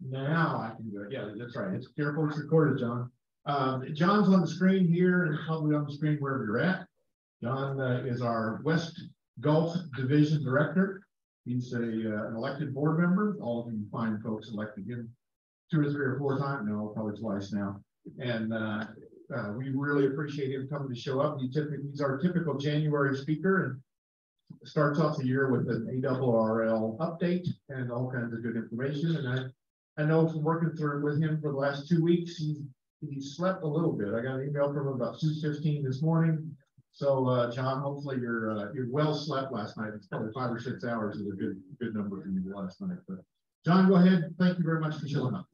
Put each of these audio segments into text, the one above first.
Now I can do it. Yeah, that's right. It's careful. It's recorded, John. Um, John's on the screen here and probably on the screen wherever you're at. John uh, is our West Gulf Division Director. He's a, uh, an elected board member. All of you fine folks elected him two or three or four times. No, probably twice now. And uh, uh, we really appreciate him coming to show up. He typically, he's our typical January speaker and starts off the year with an ARRL update and all kinds of good information. And I, I know from working through with him for the last two weeks, he's he slept a little bit. I got an email from him about 2.15 this morning. So uh, John, hopefully you're uh, you're well slept last night. It's probably five or six hours is a good good number for you last night. But John, go ahead. Thank you very much for showing up.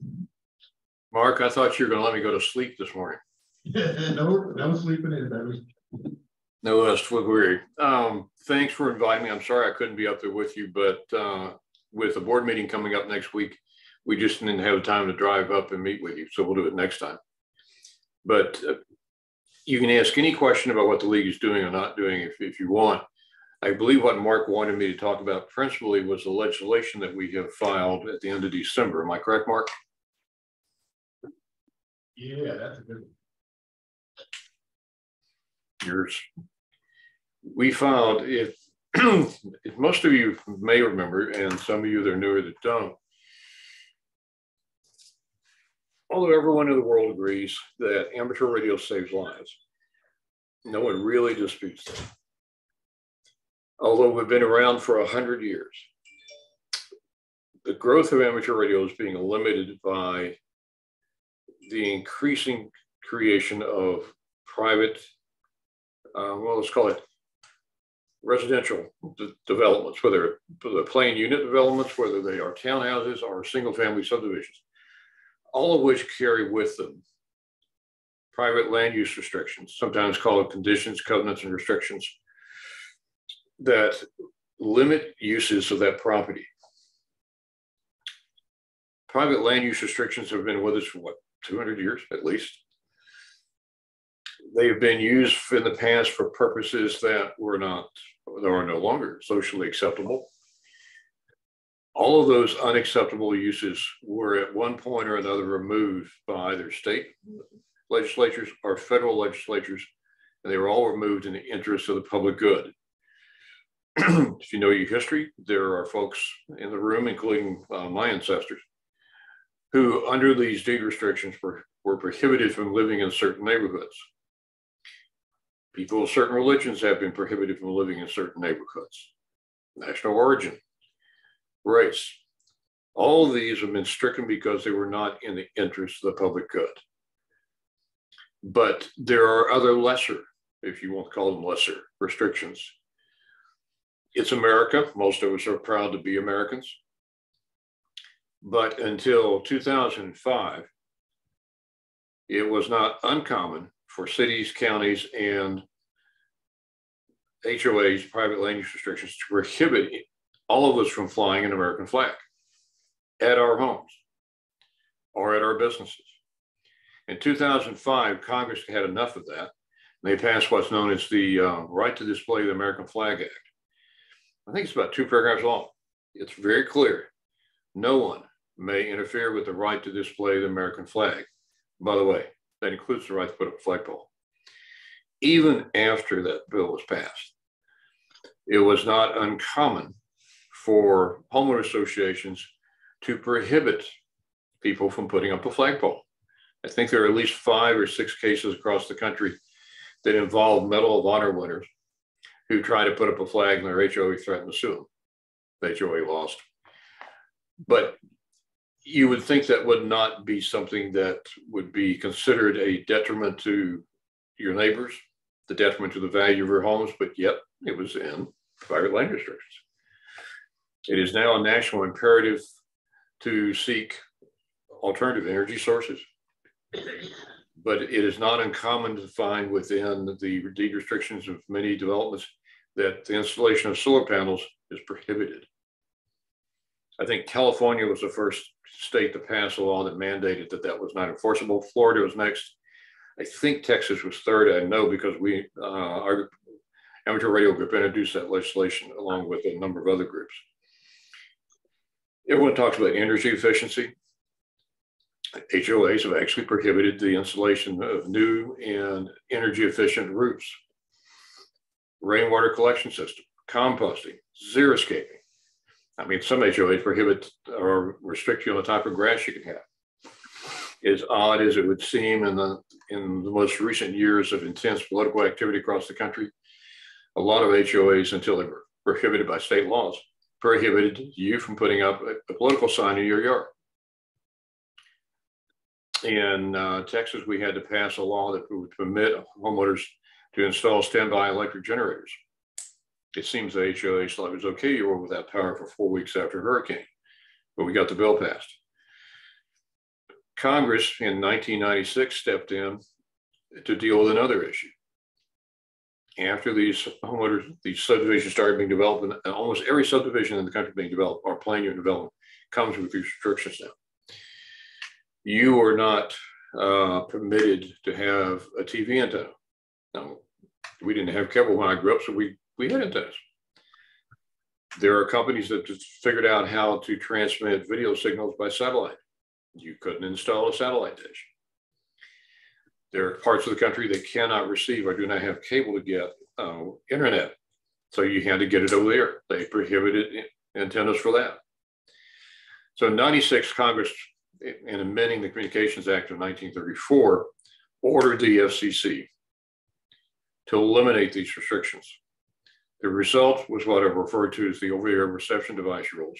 Mark, I thought you were going to let me go to sleep this morning. no, no sleeping in, baby. No, that's weary. Um, thanks for inviting me. I'm sorry I couldn't be up there with you, but uh, with the board meeting coming up next week, we just didn't have time to drive up and meet with you. So we'll do it next time. But uh, you can ask any question about what the league is doing or not doing if, if you want. I believe what Mark wanted me to talk about principally was the legislation that we have filed at the end of December. Am I correct, Mark? Yeah, that's a good one. Yours. We found if, if most of you may remember, and some of you that are newer that don't, although everyone in the world agrees that amateur radio saves lives, no one really disputes that. Although we've been around for a hundred years, the growth of amateur radio is being limited by the increasing creation of private, uh, well, let's call it residential developments, whether, whether plain unit developments, whether they are townhouses or single family subdivisions all of which carry with them private land use restrictions, sometimes called conditions, covenants, and restrictions that limit uses of that property. Private land use restrictions have been with us for what, 200 years at least? They have been used in the past for purposes that were not, that are no longer socially acceptable all of those unacceptable uses were at one point or another removed by either state legislatures or federal legislatures, and they were all removed in the interest of the public good. if you know your history, there are folks in the room, including uh, my ancestors, who under these deed restrictions were, were prohibited from living in certain neighborhoods. People of certain religions have been prohibited from living in certain neighborhoods. National origin, race. All of these have been stricken because they were not in the interest of the public good. But there are other lesser, if you want to call them lesser, restrictions. It's America. Most of us are proud to be Americans. But until 2005, it was not uncommon for cities, counties, and HOAs, private land use restrictions, to prohibit all of us from flying an American flag at our homes or at our businesses. In 2005, Congress had enough of that. and They passed what's known as the uh, Right to Display the American Flag Act. I think it's about two paragraphs long. It's very clear. No one may interfere with the right to display the American flag. By the way, that includes the right to put up a flagpole. Even after that bill was passed, it was not uncommon for homeowner associations to prohibit people from putting up a flagpole. I think there are at least five or six cases across the country that involve Medal of Honor winners who try to put up a flag and their HOA threatened to sue them. The HOA lost. But you would think that would not be something that would be considered a detriment to your neighbors, the detriment to the value of your homes, but yet it was in private land restrictions. It is now a national imperative to seek alternative energy sources. But it is not uncommon to find within the deed restrictions of many developments that the installation of solar panels is prohibited. I think California was the first state to pass a law that mandated that that was not enforceable. Florida was next. I think Texas was third. I know because we, uh, our amateur radio group introduced that legislation along with a number of other groups everyone talks about energy efficiency. HOAs have actually prohibited the installation of new and energy efficient roofs, rainwater collection system, composting, xeriscaping. I mean, some HOAs prohibit or restrict you on the type of grass you can have. As odd as it would seem in the in the most recent years of intense political activity across the country, a lot of HOAs, until they were prohibited by state laws, prohibited you from putting up a, a political sign in your yard in uh, Texas, we had to pass a law that would permit homeowners to install standby electric generators. It seems the HOA thought it was okay. You were without power for four weeks after hurricane, but we got the bill passed. Congress in 1996 stepped in to deal with another issue. After these homeowners, these subdivisions started being developed, and almost every subdivision in the country being developed or plan unit development comes with these restrictions now you are not uh, permitted to have a TV antenna. Now, we didn't have cable when I grew up, so we, we had antennas. There are companies that just figured out how to transmit video signals by satellite. You couldn't install a satellite dish. There are parts of the country that cannot receive or do not have cable to get uh, internet. So you had to get it over there. They prohibited antennas for that. So in 96, Congress in amending the Communications Act of 1934, ordered the FCC to eliminate these restrictions. The result was what I referred to as the over-the-air reception device rules.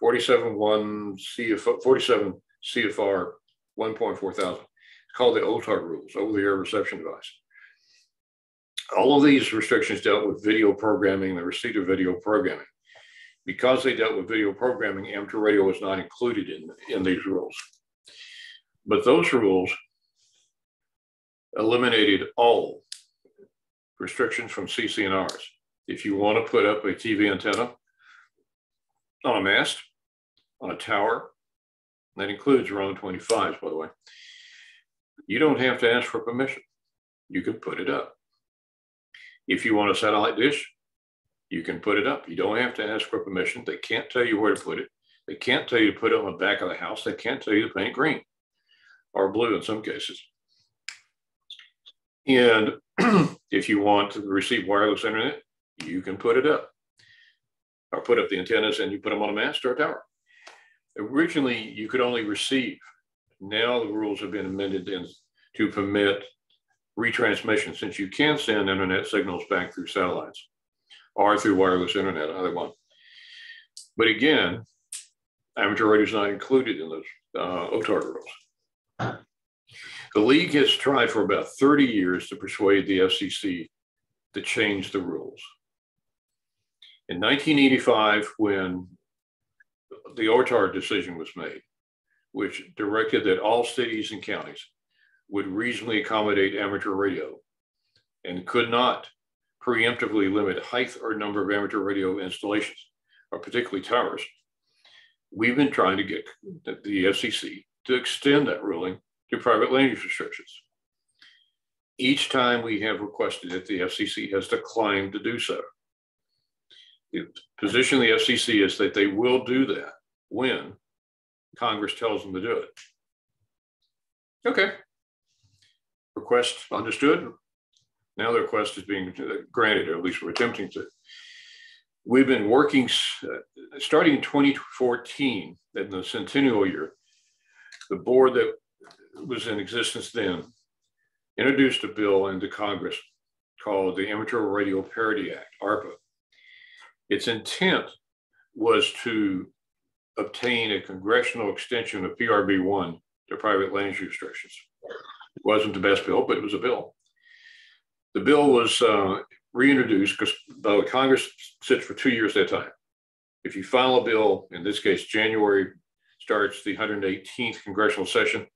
47.1 CF, 47 CFR 1.4 thousand. It's called the OTAR rules, over-the-air reception device. All of these restrictions dealt with video programming, the receipt of video programming because they dealt with video programming, amateur radio was not included in, in these rules. But those rules eliminated all restrictions from CC&Rs. If you want to put up a TV antenna on a mast, on a tower, that includes your Rohn 25s, by the way, you don't have to ask for permission. You can put it up. If you want a satellite dish, you can put it up. You don't have to ask for permission. They can't tell you where to put it. They can't tell you to put it on the back of the house. They can't tell you to paint green or blue in some cases. And if you want to receive wireless internet, you can put it up or put up the antennas and you put them on a mast or a tower. Originally, you could only receive. Now the rules have been amended to permit retransmission since you can send internet signals back through satellites or through wireless internet, either one. But again, amateur radio is not included in those uh, OTAR rules. The league has tried for about 30 years to persuade the FCC to change the rules. In 1985, when the OTAR decision was made, which directed that all cities and counties would reasonably accommodate amateur radio and could not preemptively limit height or number of amateur radio installations, or particularly towers. We've been trying to get the FCC to extend that ruling to private land use restrictions. Each time we have requested it, the FCC has declined to do so. The position of the FCC is that they will do that when Congress tells them to do it. Okay. Request understood. Now the request is being granted, or at least we're attempting to. We've been working, uh, starting in 2014, in the centennial year, the board that was in existence then introduced a bill into Congress called the Amateur Radio Parity Act, ARPA. Its intent was to obtain a congressional extension of PRB 1 to private land use restrictions. It wasn't the best bill, but it was a bill. The bill was uh, reintroduced because the Congress sits for two years at a time. If you file a bill, in this case, January starts the 118th congressional session,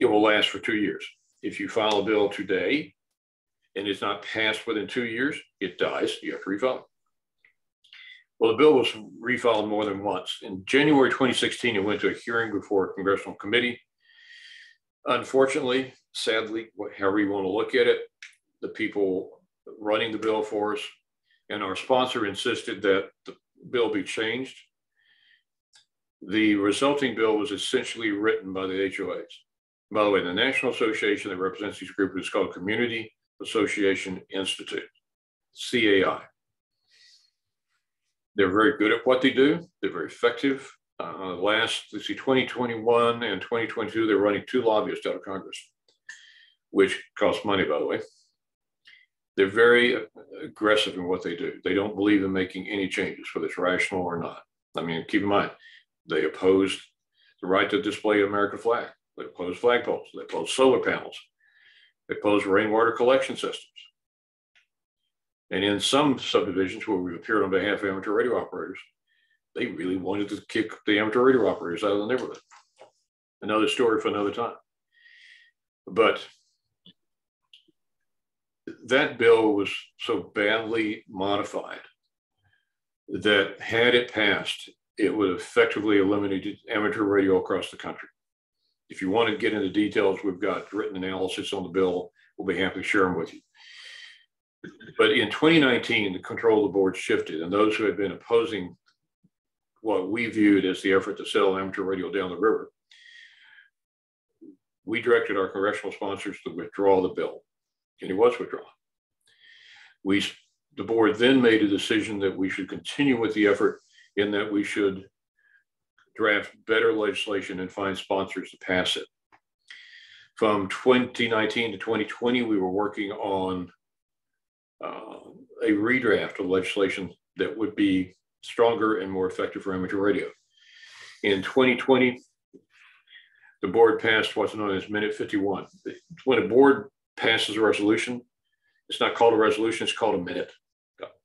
it will last for two years. If you file a bill today and it's not passed within two years, it dies. You have to refile. Well, the bill was refiled more than once. In January 2016, it went to a hearing before a congressional committee. Unfortunately, sadly, however you want to look at it, the people running the bill for us. And our sponsor insisted that the bill be changed The resulting bill was essentially written by the HOAs. By the way, the National Association that represents these groups is called Community Association Institute, CAI. They're very good at what they do. They're very effective. Uh, last, let's see, 2021 and 2022, they're running two lobbyists out of Congress, which costs money, by the way. They're very aggressive in what they do. They don't believe in making any changes, whether it's rational or not. I mean, keep in mind, they opposed the right to display an American flag. They opposed flagpoles. They opposed solar panels. They opposed rainwater collection systems. And in some subdivisions where we've appeared on behalf of amateur radio operators, they really wanted to kick the amateur radio operators out of the neighborhood. Another story for another time. But that bill was so badly modified that had it passed, it would effectively eliminate amateur radio across the country. If you want to get into details, we've got written analysis on the bill. We'll be happy to share them with you. But in 2019, the control of the board shifted, and those who had been opposing what we viewed as the effort to sell amateur radio down the river, we directed our congressional sponsors to withdraw the bill, and it was withdrawn. We, the board then made a decision that we should continue with the effort in that we should draft better legislation and find sponsors to pass it. From 2019 to 2020, we were working on uh, a redraft of legislation that would be stronger and more effective for amateur radio. In 2020, the board passed what's known as Minute 51. When a board passes a resolution, it's not called a resolution, it's called a minute.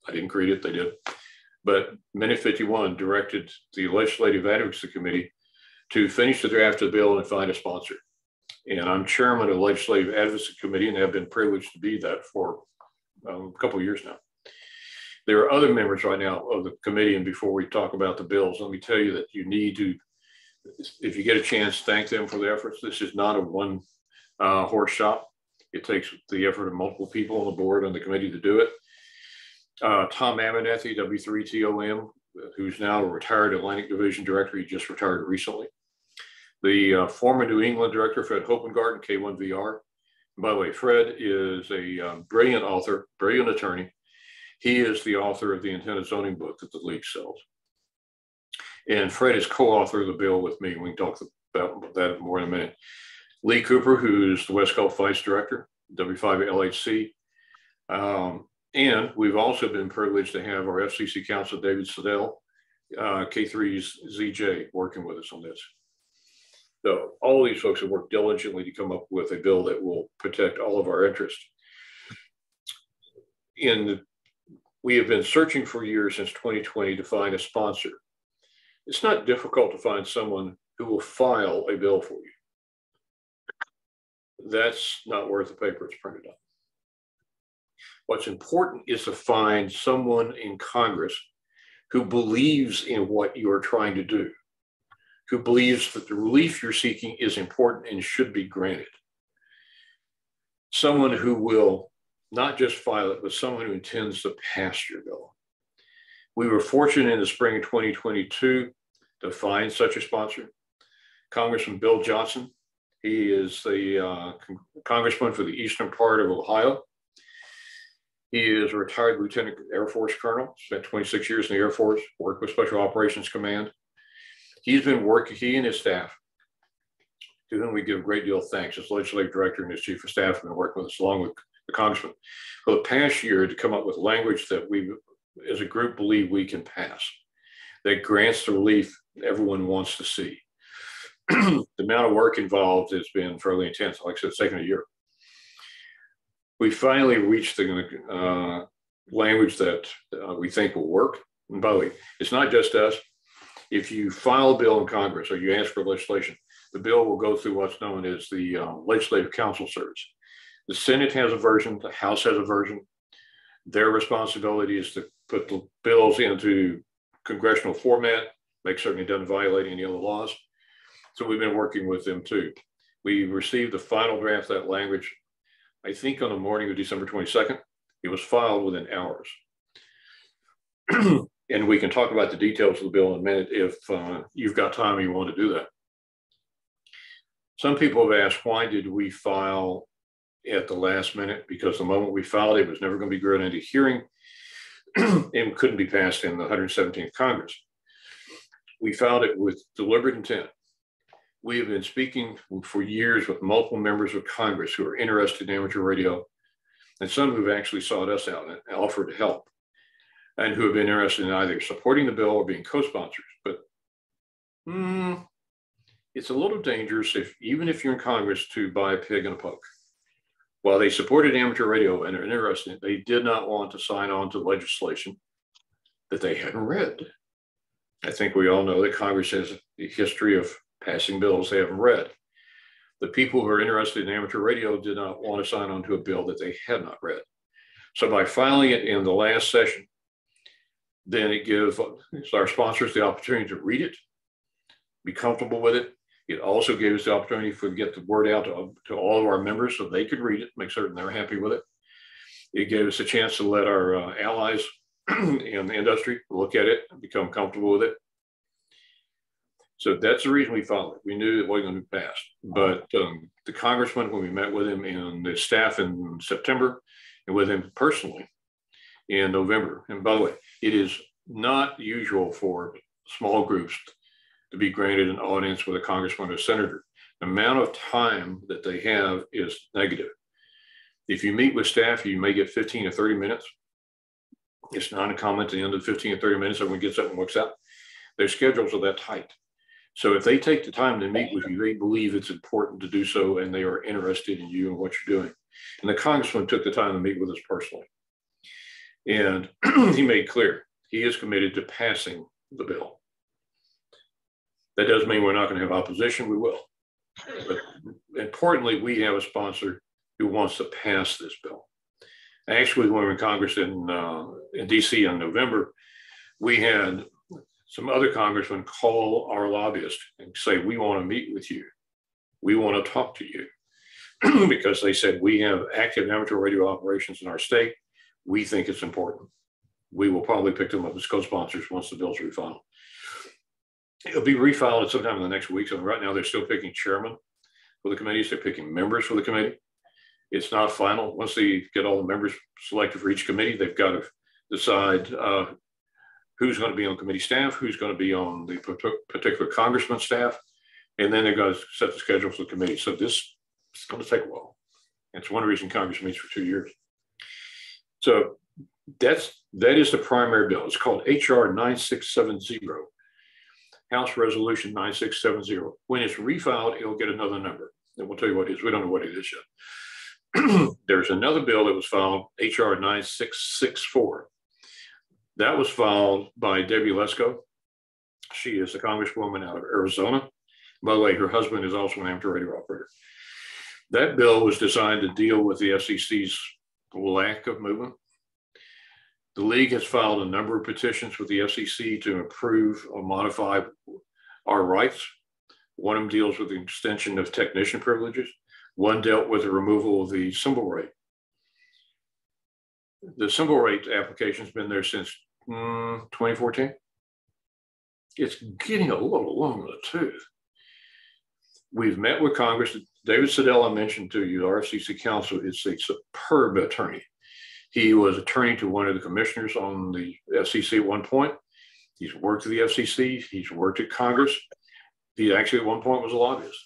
I didn't create it, they did. But Minute 51 directed the Legislative Advocacy Committee to finish the draft of the bill and find a sponsor. And I'm chairman of the Legislative Advocacy Committee and have been privileged to be that for um, a couple years now. There are other members right now of the committee, and before we talk about the bills, let me tell you that you need to, if you get a chance, thank them for their efforts. This is not a one uh, horse shop. It takes the effort of multiple people on the board and the committee to do it. Uh, Tom Abernethy, W3TOM, who's now a retired Atlantic Division director. He just retired recently. The uh, former New England director, Fred Hopengarten, K1VR. By the way, Fred is a um, brilliant author, brilliant attorney. He is the author of the antenna zoning book that the league sells. And Fred is co-author of the bill with me. We can talk about that more in a minute. Lee Cooper, who's the West Gulf Vice Director, W5LHC. Um, and we've also been privileged to have our FCC counsel, David Siddall, uh, K3's ZJ, working with us on this. So all these folks have worked diligently to come up with a bill that will protect all of our interests. In we have been searching for years since 2020 to find a sponsor. It's not difficult to find someone who will file a bill for you. That's not worth the paper it's printed on. What's important is to find someone in Congress who believes in what you are trying to do, who believes that the relief you're seeking is important and should be granted. Someone who will not just file it, but someone who intends to pass your bill. We were fortunate in the spring of 2022 to find such a sponsor. Congressman Bill Johnson, he is the uh, congressman for the eastern part of Ohio. He is a retired Lieutenant Air Force Colonel, spent 26 years in the Air Force, worked with Special Operations Command. He's been working, he and his staff, to whom we give a great deal of thanks, as legislative director and his chief of staff have been working with us along with the congressman for the past year to come up with language that we as a group believe we can pass that grants the relief everyone wants to see. the amount of work involved has been fairly intense. Like I said, it's taken a year. We finally reached the uh, language that uh, we think will work. And by the way, it's not just us. If you file a bill in Congress or you ask for legislation, the bill will go through what's known as the uh, Legislative Council Service. The Senate has a version, the House has a version. Their responsibility is to put the bills into congressional format, make certain it doesn't violate any other laws. So we've been working with them too. We received the final draft of that language, I think on the morning of December 22nd. It was filed within hours. And we can talk about the details of the bill in a minute if uh, you've got time and you want to do that. Some people have asked, why did we file at the last minute? Because the moment we filed, it was never going to be granted a hearing and couldn't be passed in the 117th Congress. We filed it with deliberate intent. We have been speaking for years with multiple members of Congress who are interested in amateur radio, and some who've actually sought us out and offered help, and who have been interested in either supporting the bill or being co-sponsors. But mm, it's a little dangerous if, even if you're in Congress, to buy a pig in a poke. While they supported amateur radio and are interested, they did not want to sign on to legislation that they hadn't read. I think we all know that Congress has a history of passing bills they haven't read. The people who are interested in amateur radio did not want to sign on to a bill that they had not read. So by filing it in the last session, then it gives our sponsors the opportunity to read it, be comfortable with it. It also gave us the opportunity for to get the word out to, to all of our members so they could read it, make certain they're happy with it. It gave us a chance to let our uh, allies in the industry look at it and become comfortable with it. So that's the reason we filed it. We knew it wasn't going to be passed. But um, the congressman, when we met with him and the staff in September, and with him personally in November. And by the way, it is not usual for small groups to be granted an audience with a congressman or senator. The amount of time that they have is negative. If you meet with staff, you may get 15 or 30 minutes. It's not a comment at the end of 15 or 30 minutes, everyone gets up and works out. Their schedules are that tight. So if they take the time to meet with you, they believe it's important to do so and they are interested in you and what you're doing. And the congressman took the time to meet with us personally. And he made clear he is committed to passing the bill. That doesn't mean we're not going to have opposition, we will. But importantly, we have a sponsor who wants to pass this bill. Actually, when we were in Congress in, uh, in DC in November, we had some other congressmen call our lobbyist and say, We want to meet with you. We want to talk to you. because they said, We have active amateur radio operations in our state. We think it's important. We will probably pick them up as co sponsors once the bill's are refiled. It'll be refiled at sometime in the next week. So right now, they're still picking chairman for the committees, they're picking members for the committee. It's not final. Once they get all the members selected for each committee, they've got to decide uh, who's going to be on committee staff, who's going to be on the particular congressman staff, and then they're going to set the schedule for the committee. So this is going to take a while. It's one reason Congress meets for two years. So that's that is the primary bill. It's called HR 9670, House Resolution 9670. When it's refiled, it'll get another number. And we'll tell you what it is. We don't know what it is yet. There's another bill that was filed, HR 9664. That was filed by Debbie Lesko. She is a congresswoman out of Arizona. By the way, her husband is also an amateur radio operator. That bill was designed to deal with the FCC's lack of movement. The league has filed a number of petitions with the FCC to improve or modify our rights. One of them deals with the extension of technician privileges. One dealt with the removal of the symbol rate. The symbol rate application has been there since mm, 2014. It's getting a little long in the tooth. We've met with Congress. David Siddall, I mentioned to you, the RFCC counsel is a superb attorney. He was attorney to one of the commissioners on the FCC at one point. He's worked at the FCC. He's worked at Congress. He actually at one point was a lobbyist.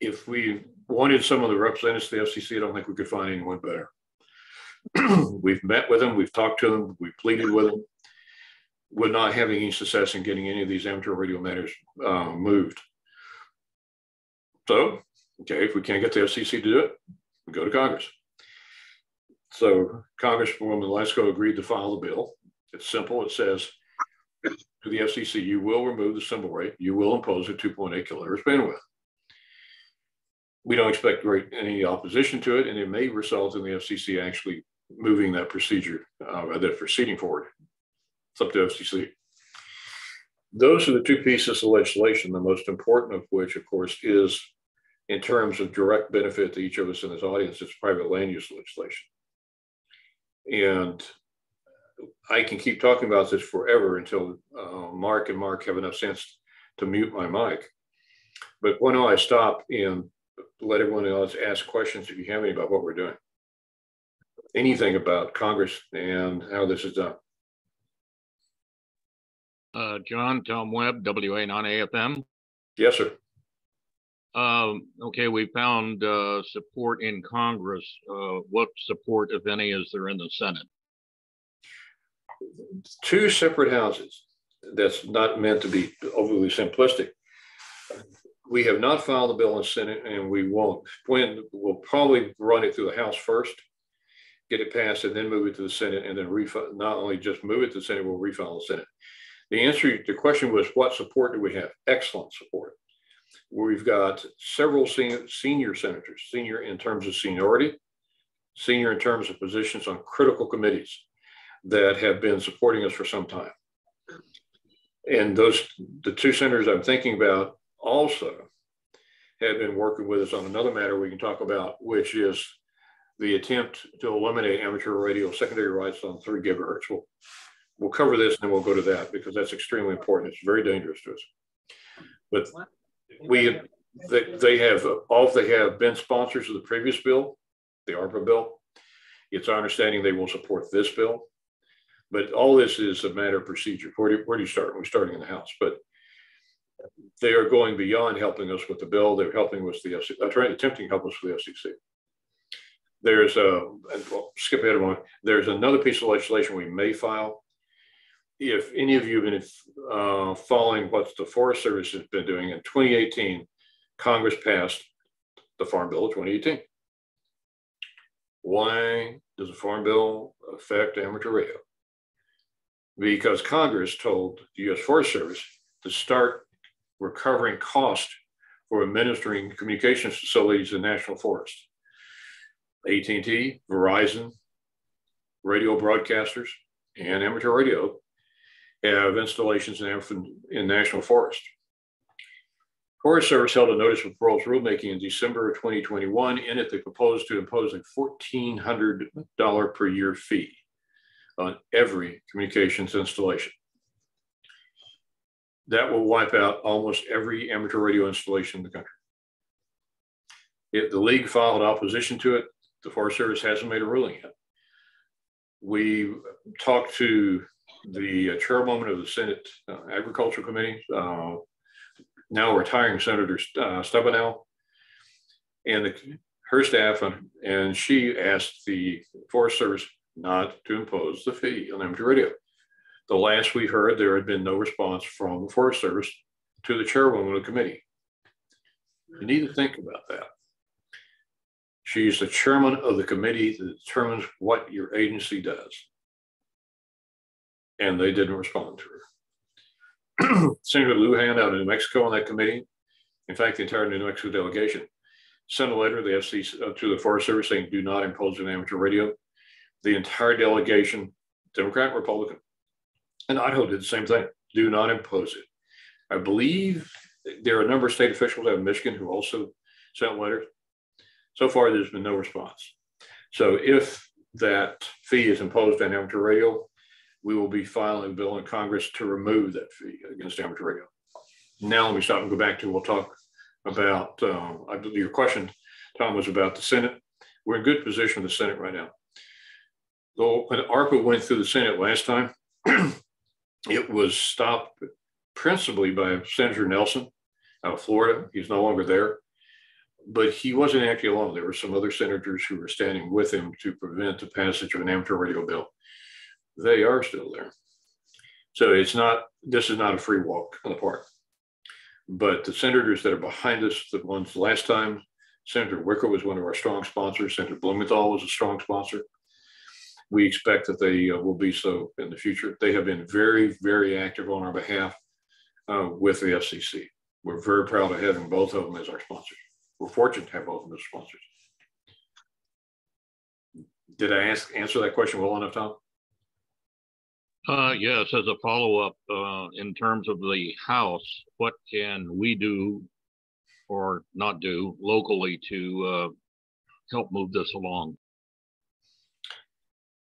If we wanted some of the representatives of the FCC, I don't think we could find anyone better. we've met with them, we've talked to them, we've pleaded with them. We're not having any success in getting any of these amateur radio matters uh, moved. So, okay, if we can't get the FCC to do it, we go to Congress. So Congresswoman Lesko agreed to file the bill. It's simple. It says to the FCC, you will remove the symbol rate. You will impose a 2.8 kilohertz bandwidth we don't expect great, any opposition to it, and it may result in the FCC actually moving that procedure, uh, that proceeding forward. It's up to FCC. Those are the two pieces of legislation, the most important of which, of course, is in terms of direct benefit to each of us in this audience, it's private land use legislation. And I can keep talking about this forever until uh, Mark and Mark have enough sense to mute my mic. But why don't I stop and let everyone else ask questions if you have any about what we're doing? Anything about Congress and how this is done? Uh, John, Tom Webb, WA9AFM. Yes, sir. Um, okay, we found uh, support in Congress. Uh, what support, if any, is there in the Senate? Two separate houses. That's not meant to be overly simplistic. We have not filed the bill in Senate and we won't. When we'll probably run it through the House first, get it passed, and then move it to the Senate, and then refile. Not only just move it to the Senate, we'll refile the Senate. The answer, the question was, what support do we have? Excellent support. We've got several senior, senior senators, senior in terms of seniority, senior in terms of positions on critical committees that have been supporting us for some time. And those, the two senators I'm thinking about also have been working with us on another matter we can talk about, which is the attempt to eliminate amateur radio secondary rights on three gigahertz. We'll, we'll cover this and then we'll go to that because that's extremely important. It's very dangerous to us. But we they, they have all they have been sponsors of the previous bill, the ARPA bill. It's our understanding they will support this bill. But all this is a matter of procedure. Where do, where do you start? We're starting in the House, but they are going beyond helping us with the bill. They're helping with the FCC, uh, trying attempting to help us with the FCC. There's a, well, skip ahead a moment. There's another piece of legislation we may file. If any of you have been uh, following what the Forest Service has been doing in 2018, Congress passed the Farm Bill of 2018. Why does the Farm Bill affect amateur radio? Because Congress told the U.S. Forest Service to start recovering cost for administering communications facilities in national forests. AT&T, Verizon, radio broadcasters, and amateur radio have installations in, in national forest. Forest Service held a notice of proposed rulemaking in December of 2021. In it, they proposed to impose a $1,400 per year fee on every communications installation. That will wipe out almost every amateur radio installation in the country. If the league filed opposition to it, the Forest Service hasn't made a ruling yet. We talked to the uh, chairwoman of the Senate uh, Agriculture Committee, uh, now retiring Senator uh, Stabenow, and the, her staff, and, and she asked the Forest Service not to impose the fee on amateur radio. The last we heard, there had been no response from the Forest Service to the chairwoman of the committee. You need to think about that. She's the chairman of the committee that determines what your agency does. And they didn't respond to her. Senator Lujan out of New Mexico on that committee, in fact, the entire New Mexico delegation, sent a letter to the FCC, uh, to the Forest Service saying, do not impose an amateur radio. The entire delegation, Democrat, Republican, and Idaho did the same thing. Do not impose it. I believe there are a number of state officials out of Michigan who also sent letters. So far, there's been no response. So if that fee is imposed on amateur radio, we will be filing a bill in Congress to remove that fee against amateur radio. Now let me stop and go back to, we'll talk about, um, I believe your question, Tom, was about the Senate. We're in good position with the Senate right now. Though when ARPA went through the Senate last time, it was stopped principally by Senator Nelson out of Florida. He's no longer there but he wasn't actually alone. There were some other senators who were standing with him to prevent the passage of an amateur radio bill. They are still there. So it's not, this is not a free walk on the park. But the senators that are behind us, the ones last time, Senator Wicker was one of our strong sponsors. Senator Blumenthal was a strong sponsor. We expect that they uh, will be so in the future. They have been very, very active on our behalf uh, with the FCC. We're very proud of having both of them as our sponsors we're fortunate to have both of them as sponsors. Did I ask answer that question well enough, Tom? Uh, yes, as a follow-up, uh, in terms of the House, what can we do or not do locally to uh, help move this along?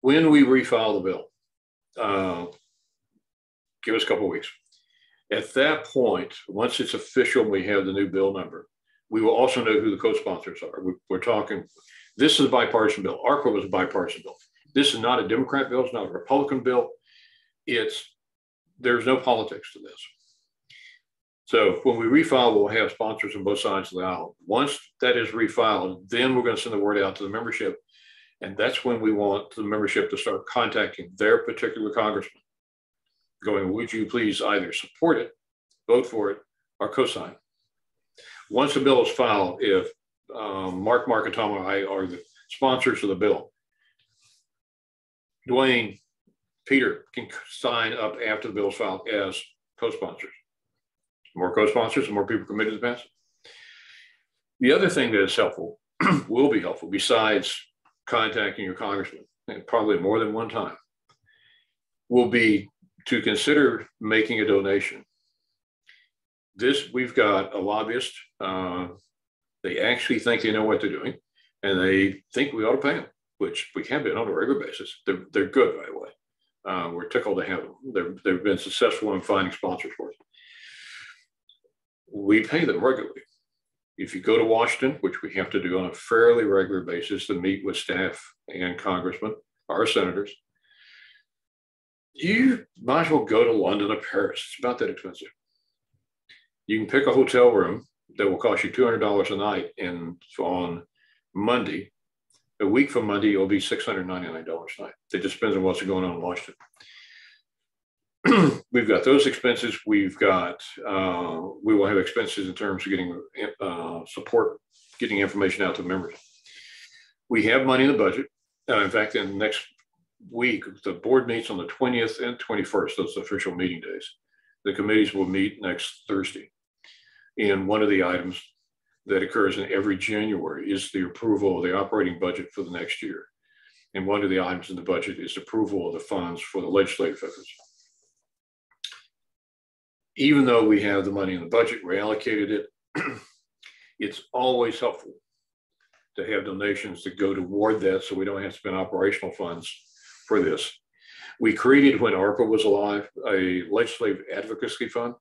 When we refile the bill, uh, give us a couple of weeks. At that point, once it's official, we have the new bill number. We will also know who the co-sponsors are. We, we're talking, this is a bipartisan bill. ARPA was a bipartisan bill. This is not a Democrat bill. It's not a Republican bill. It's, there's no politics to this. So when we refile, we'll have sponsors on both sides of the aisle. Once that is refiled, then we're going to send the word out to the membership. And that's when we want the membership to start contacting their particular congressman, going, would you please either support it, vote for it, or co-sign? Once the bill is filed, if um, Mark Markatama and I are the sponsors of the bill, Dwayne, Peter can sign up after the bill is filed as co-sponsors. More co-sponsors more people committed to pass it. The other thing that is helpful, will be helpful, besides contacting your congressman, and probably more than one time, will be to consider making a donation. This, we've got a lobbyist. Uh, they actually think they know what they're doing, and they think we ought to pay them, which we can be on a regular basis. They're, they're good, by the way. Uh, we're tickled to have them. They're, they've been successful in finding sponsors for us we pay them regularly. If you go to Washington, which we have to do on a fairly regular basis to meet with staff and congressmen, our senators, you might as well go to London or Paris. It's about that expensive. You can pick a hotel room that will cost you $200 a night and on Monday. A week from Monday, it'll be $699 a night. It just depends on what's going on in Washington. we've got those expenses. We've got, uh, we will have expenses in terms of getting uh, support, getting information out to members. We have money in the budget. Uh, in fact, in the next week, the board meets on the 20th and 21st. Those official meeting days. The committees will meet next Thursday. And one of the items that occurs in every January is the approval of the operating budget for the next year. And one of the items in the budget is approval of the funds for the legislative efforts even though we have the money in the budget, we allocated it, it's always helpful to have donations that go toward that so we don't have to spend operational funds for this. We created, when ARPA was alive, a legislative advocacy fund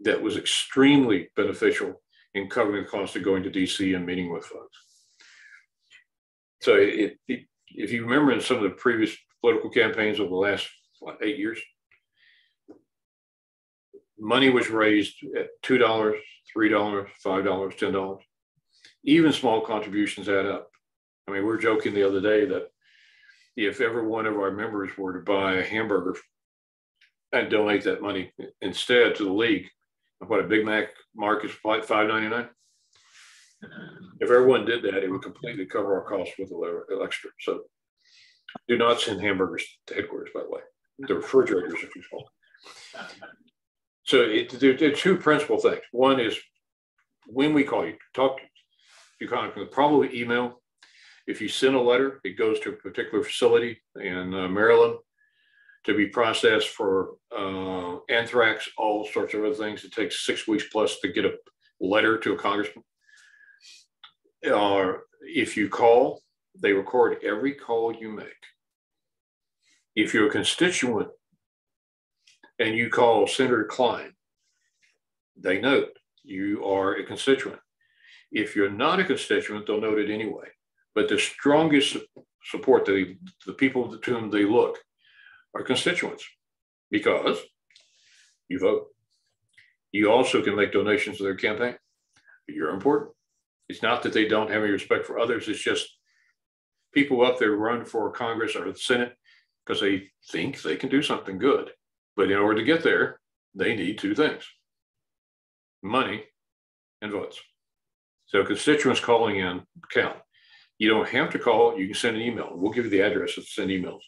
that was extremely beneficial in covering the cost of going to DC and meeting with folks. So it, it, if you remember in some of the previous political campaigns over the last what, eight years, money was raised at $2, $3, $5, $10. Even small contributions add up. I mean, we are joking the other day that if ever one of our members were to buy a hamburger and donate that money instead to the league, what a Big Mac mark is five ninety nine. If everyone did that, it would completely cover our costs with extra. So, do not send hamburgers to headquarters. By the way, the refrigerators are too small. So it, there, there, are two principal things. One is when we call you, talk to you, You contact probably email. If you send a letter, it goes to a particular facility in uh, Maryland to be processed for uh, anthrax, all sorts of other things. It takes six weeks plus to get a letter to a congressman. Uh, if you call, they record every call you make. If you're a constituent and you call Senator Klein, they note you are a constituent. If you're not a constituent, they'll note it anyway. But the strongest support, the, the people to whom they look are constituents because you vote. You also can make donations to their campaign. You're important. It's not that they don't have any respect for others. It's just people up there run for Congress or the Senate because they think they can do something good. But in order to get there, they need two things money and votes. So constituents calling in count. You don't have to call, you can send an email. We'll give you the address to send emails.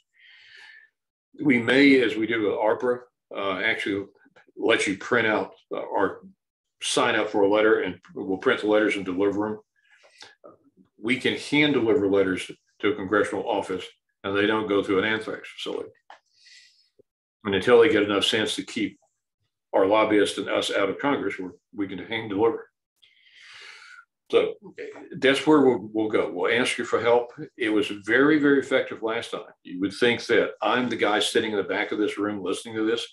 We may, as we do with ARPA, uh, actually let you print out uh, or sign up for a letter and we'll print the letters and deliver them. We can hand deliver letters to a congressional office and they don't go through an anthrax facility. And until they get enough sense to keep our lobbyists and us out of Congress, we we can hand deliver. So that's where we'll, we'll go. We'll ask you for help. It was very, very effective last time. You would think that I'm the guy sitting in the back of this room listening to this.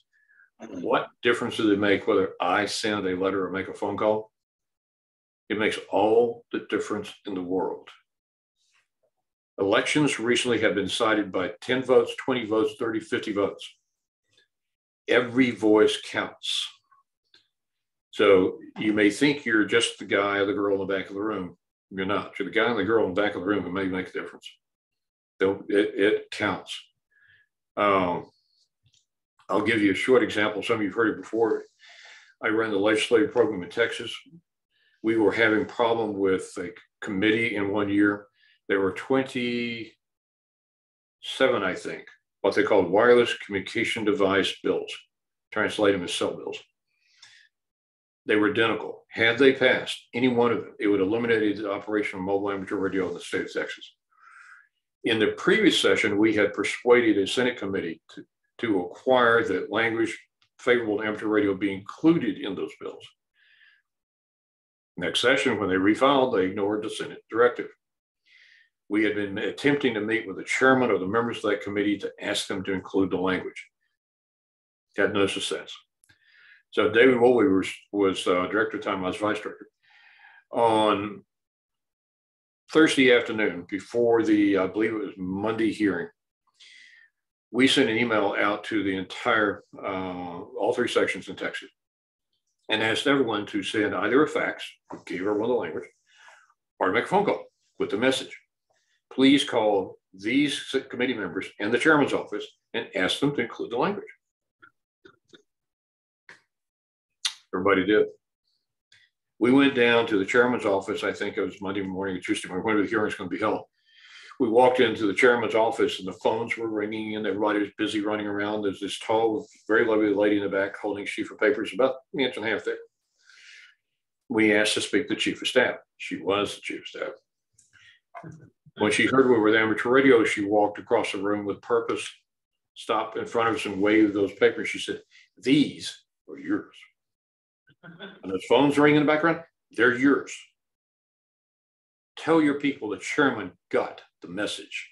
Mm-hmm. What difference does it make whether I send a letter or make a phone call? It makes all the difference in the world. Elections recently have been decided by 10 votes, 20 votes, 30, 50 votes. Every voice counts. So you may think you're just the guy or the girl in the back of the room. You're not. You're the guy and the girl in the back of the room who may make a difference. It, it counts. Um, I'll give you a short example. Some of you've heard it before. I ran the legislative program in Texas. We were having problem with a committee in one year. There were 27, I think, what they called wireless communication device bills. Translate them as cell bills. They were identical. Had they passed any one of them, it would eliminate the operation of mobile amateur radio in the state of Texas. In the previous session, we had persuaded a Senate committee to, to acquire the language favorable to amateur radio be included in those bills. Next session, when they refiled, they ignored the Senate directive. We had been attempting to meet with the chairman or the members of that committee to ask them to include the language. Had no success. So David Woolley was, was uh, director the time, I was vice director. On Thursday afternoon, before the, I believe it was Monday hearing, we sent an email out to the entire, uh, all three sections in Texas and asked everyone to send either a fax, gave everyone the language, or make a phone call with the message. Please call these committee members and the chairman's office and ask them to include the language. Everybody did. We went down to the chairman's office. I think it was Monday morning or Tuesday morning, when the hearing's going to be held. We walked into the chairman's office and the phones were ringing and everybody was busy running around. There's this tall, very lovely lady in the back holding a sheaf of papers about an inch and a half thick. We asked to speak to the chief of staff. She was the chief of staff. When she heard we were the amateur radio, she walked across the room with purpose, stopped in front of us and waved those papers. She said, These are yours and those phones ring in the background, they're yours. Tell your people the chairman got the message.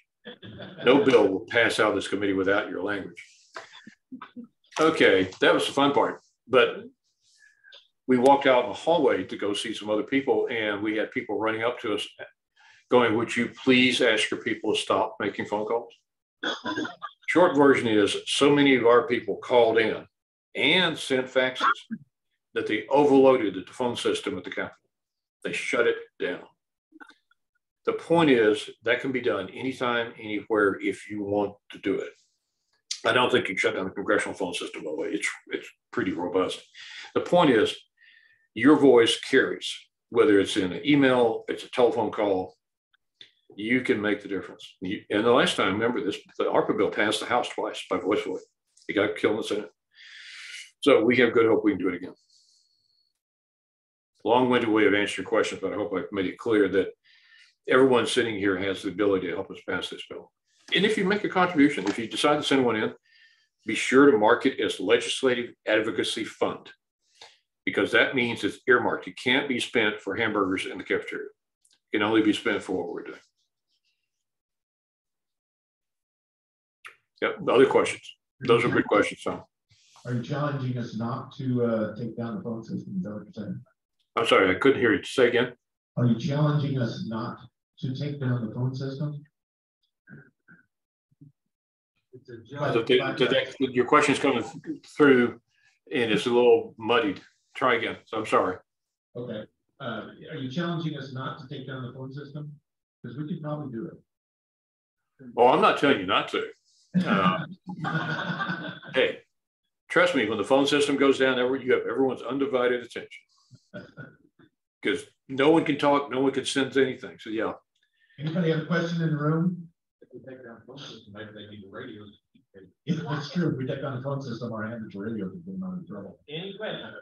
No bill will pass out of this committee without your language. Okay, that was the fun part. But we walked out in the hallway to go see some other people, and we had people running up to us going, Would you please ask your people to stop making phone calls? Short version is so many of our people called in and sent faxes that they overloaded the phone system at the Capitol. They shut it down. The point is that can be done anytime, anywhere, if you want to do it. I don't think you shut down the congressional phone system, by the way. It's, it's pretty robust. The point is your voice carries, whether it's in an email, it's a telephone call, you can make the difference. You, and the last time, remember this, the ARPA bill passed the House twice by voice vote. It got killed in the Senate. So we have good hope we can do it again long-winded way of answering your question, but I hope I've made it clear that everyone sitting here has the ability to help us pass this bill. And if you make a contribution, if you decide to send one in, be sure to mark it as legislative advocacy fund because that means it's earmarked. It can't be spent for hamburgers in the cafeteria. It can only be spent for what we're doing. Yep, other questions? Those are good questions, Tom. Are you challenging us not to uh, take down the phone system? I'm sorry, I couldn't hear you. Say again. Are you challenging us not to take down the phone system? So that, your question is coming through and it's a little muddied. Try again. So I'm sorry. Okay. Uh, are you challenging us not to take down the phone system? Because we could probably do it. Well, I'm not telling you not to. Uh, hey, trust me, when the phone system goes down, you have everyone's undivided attention because no one can talk, no one can sense anything. So yeah. Anybody have a question in the room? If we take down the phone system, maybe they need the radios. Yeah, that's true. If we take down the phone system, our amateur radios will get them in trouble. Any question?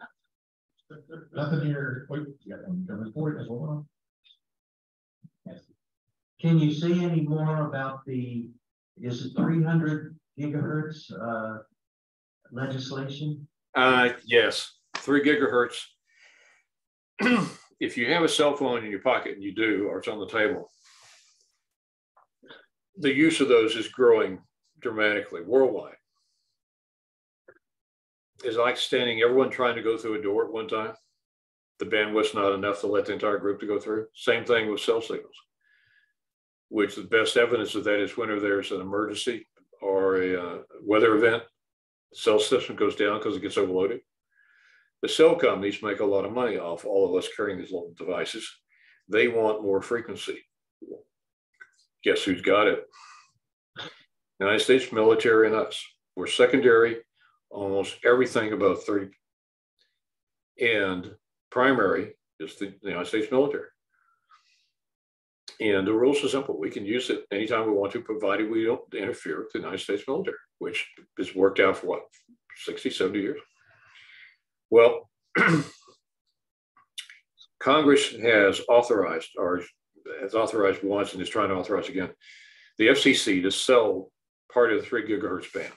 Nothing here. Wait, you got one coming forward. That's one. Yes. Can you say any more about the, is it three hundred gigahertz, uh, legislation? Uh, yes, three gigahertz if you have a cell phone in your pocket, and you do, or it's on the table, the use of those is growing dramatically worldwide. It's like standing, everyone trying to go through a door at one time. The bandwidth's not enough to let the entire group to go through. Same thing with cell signals, which the best evidence of that is whenever there's an emergency or a uh, weather event, cell system goes down because it gets overloaded. The cell companies make a lot of money off all of us carrying these little devices. They want more frequency. Guess who's got it? United States military and us. We're secondary, almost everything above 30. And primary is the, the United States military. And the rules are simple. We can use it anytime we want to, provided we don't interfere with the United States military, which has worked out for what, 60, 70 years? Well, Congress has authorized, or has authorized once and is trying to authorize again, the FCC to sell part of the three gigahertz band.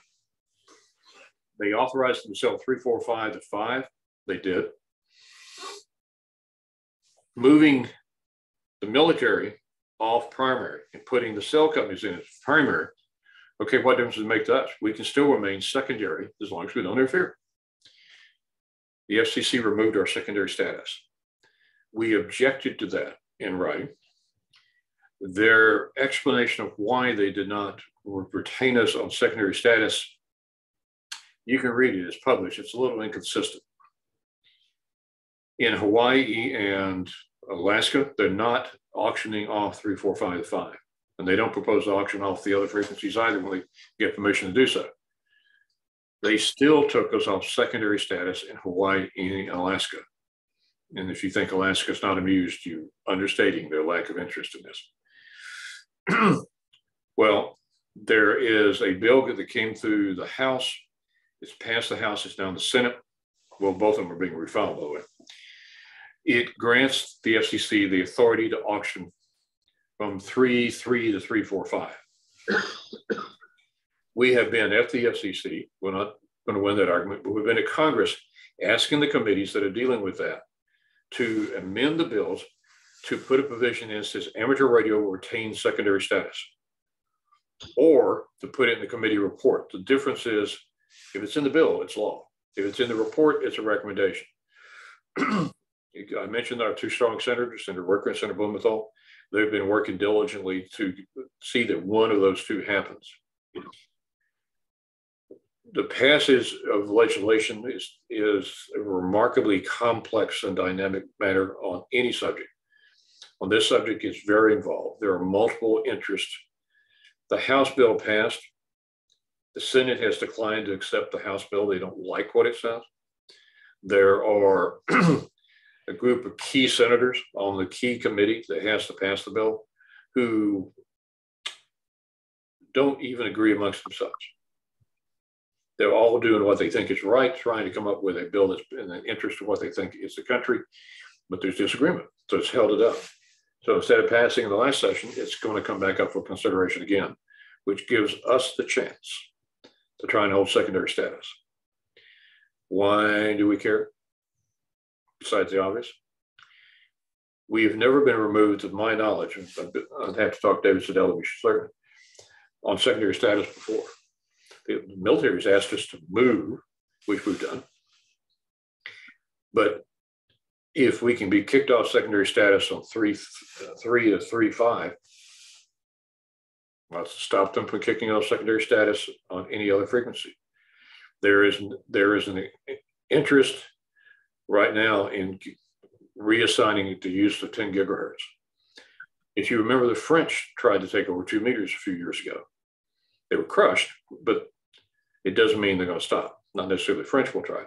They authorized them to sell 345 to 5. They did. Moving the military off primary and putting the cell companies in as primary. Okay, what difference does it make to us? We can still remain secondary as long as we don't interfere. The FCC removed our secondary status. We objected to that in writing. Their explanation of why they did not retain us on secondary status, you can read it, it's published, it's a little inconsistent. In Hawaii and Alaska, they're not auctioning off 3455, And they don't propose to auction off the other frequencies either when they get permission to do so. They still took us off secondary status in Hawaii and Alaska. And if you think Alaska is not amused, you're understating their lack of interest in this. well, there is a bill that came through the House. It's passed the House, it's down the Senate. Well, both of them are being refiled, by the way. It grants the FCC the authority to auction from 3 3 to 345. We have been at the FCC, we're not going to win that argument, but we've been at Congress asking the committees that are dealing with that to amend the bills to put a provision in that says amateur radio will retain secondary status or to put it in the committee report. The difference is if it's in the bill, it's law. If it's in the report, it's a recommendation. I mentioned our two strong senators, Senator Wicker and Senator Blumenthal. They've been working diligently to see that one of those two happens. The passage of legislation is, is a remarkably complex and dynamic matter on any subject. On this subject, it's very involved. There are multiple interests. The House bill passed. The Senate has declined to accept the House bill. They don't like what it says. There are a group of key senators on the key committee that has to pass the bill who don't even agree amongst themselves. They're all doing what they think is right, trying to come up with a bill that's in the interest of what they think is the country, but there's disagreement. So it's held it up. So instead of passing in the last session, it's going to come back up for consideration again, which gives us the chance to try and hold secondary status. Why do we care? besides the obvious. We've never been removed, to my knowledge, I'd have to talk to David Siddall be certain, on secondary status before. The military has asked us to move, which we've done. But if we can be kicked off secondary status on three, three to three five, let's stop them from kicking off secondary status on any other frequency. There is there is an interest right now in reassigning the use of 10 gigahertz. If you remember, the French tried to take over two meters a few years ago. They were crushed, but it doesn't mean they're going to stop. Not necessarily French will try.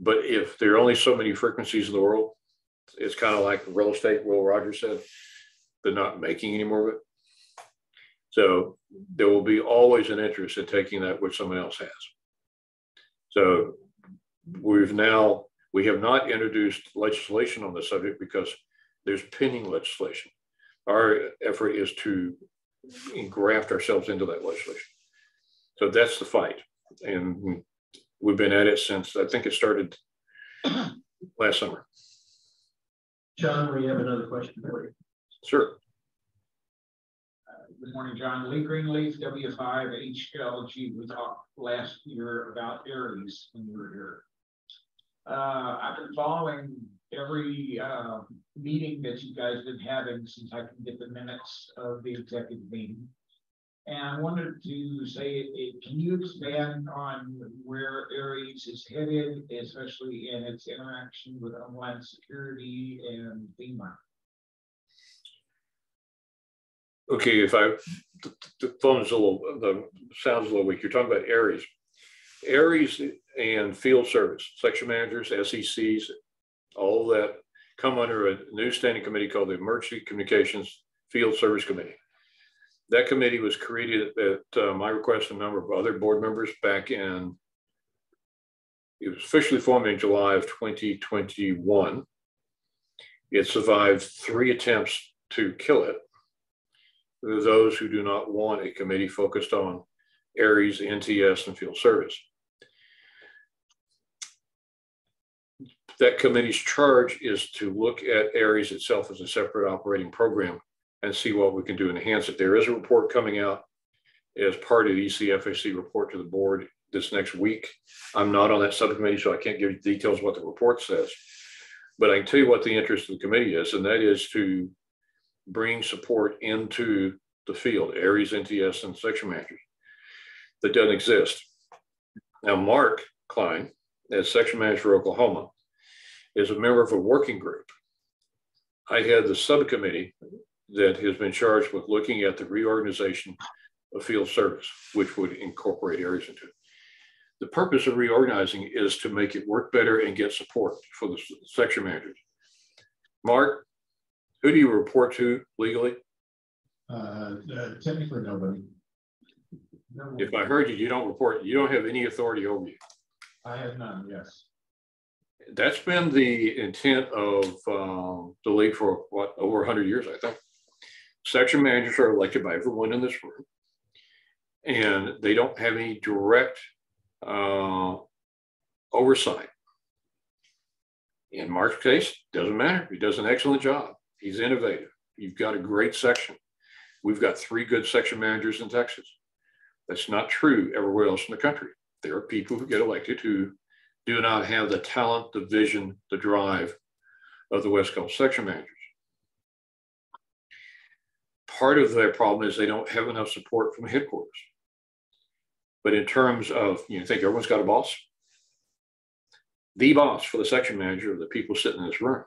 But if there are only so many frequencies in the world, it's kind of like real estate, Will Rogers said, they're not making any more of it. So there will be always an interest in taking that which someone else has. So we've now we have not introduced legislation on the subject because there's pending legislation. Our effort is to engraft ourselves into that legislation. So that's the fight. And we've been at it since I think it started last summer. John, we have another question for you. Sure. Good morning, John. Lee Greenleaf, W five HLG. We talked last year about ARES when you were here. Uh, I've been following every, uh, meeting that you guys have been having since I can get the minutes of the executive meeting. And I wanted to say, eh, can you expand on where ARES is headed, especially in its interaction with Homeland Security and FEMA? Okay, if I, the, the phone's a little, the sound's a little weak. You're talking about ARES. ARES and field service, section managers, SECs, all that come under a new standing committee called the Emergency Communications Field Service Committee. That committee was created at uh, my request and a number of other board members back in, it was officially formed in July of 2021. It survived three attempts to kill it those who do not want a committee focused on ARES, NTS, and field service. That committee's charge is to look at ARES itself as a separate operating program and see what we can do to enhance it. There is a report coming out as part of the ECFSC report to the board this next week. I'm not on that subcommittee, so I can't give you details what the report says. But I can tell you what the interest of the committee is, and that is to bring support into the field, ARES, NTS, and section managers that doesn't exist. Now, Mark Klein, as section manager for Oklahoma, is a member of a working group. I had the subcommittee that has been charged with looking at the reorganization of field service, which would incorporate ARES into it. The purpose of reorganizing is to make it work better and get support for the section managers. Mark, who do you report to legally? Uh, uh, technically, nobody. No, If I heard you, you don't report, you don't have any authority over you. I have none, yes. That's been the intent of um, the league for what, over 100 years, I think. Section managers are elected by everyone in this room. And they don't have any direct uh, oversight. In Mark's case, doesn't matter. He does an excellent job. He's innovative. You've got a great section. We've got three good section managers in Texas. That's not true everywhere else in the country. There are people who get elected who do not have the talent, the vision, the drive of the West Coast section managers. Part of their problem is they don't have enough support from headquarters. But in terms of, you know, think everyone's got a boss? The boss for the section manager of the people sitting in this room.